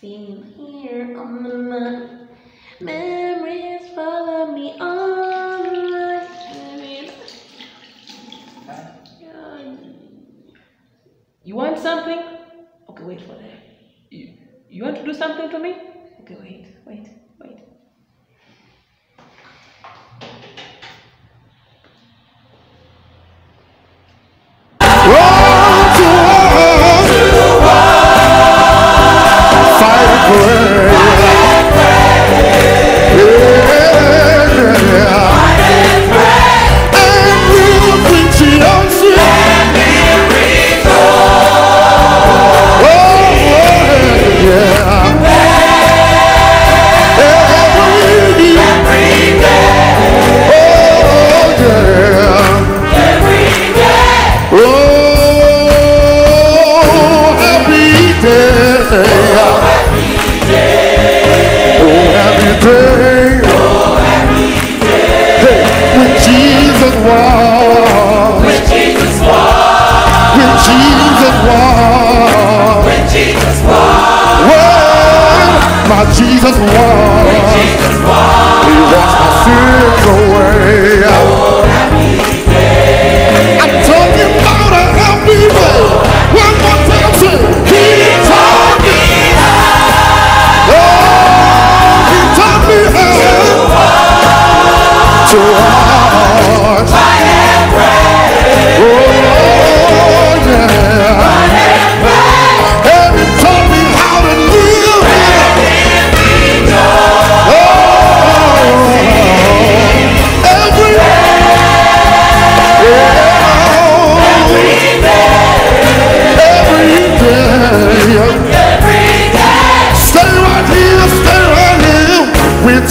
Seen here on the map. Memories follow me on. You want something? Okay, wait for that. You, you want to do something to me? Oh, happy day. Oh, happy day. Oh, happy day. Jesus Hey, when Jesus walked. When Jesus walked. When my Jesus walked. He washed my sins away.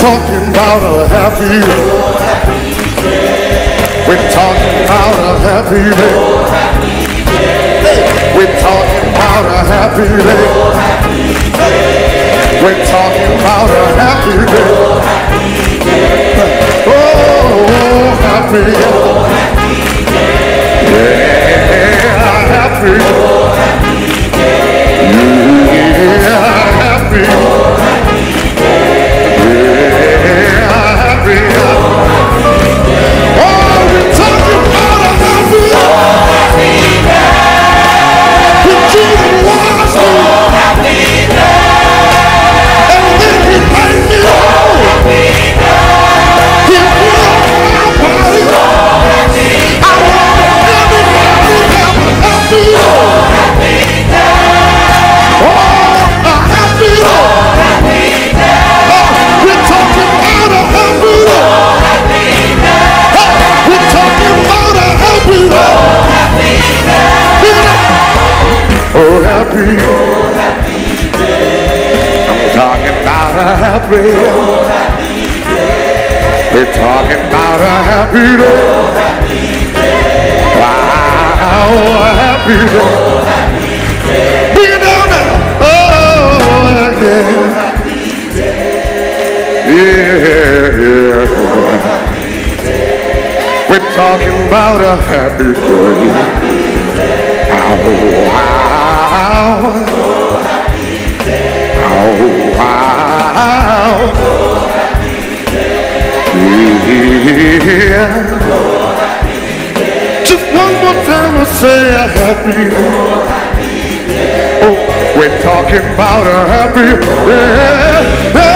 Talking about a happy day. We're talking about a happy day. We're talking about a happy day. We're talking about a happy day. Oh, oh happy. Yeah, talking about a happy. We're talking about a happy day. Wow, a happy day. Down now. Oh, yeah. Yeah, yeah. We're talking about a happy day. Ow, wow. Just one more time I say a happy Oh, we're talking about a happy yeah,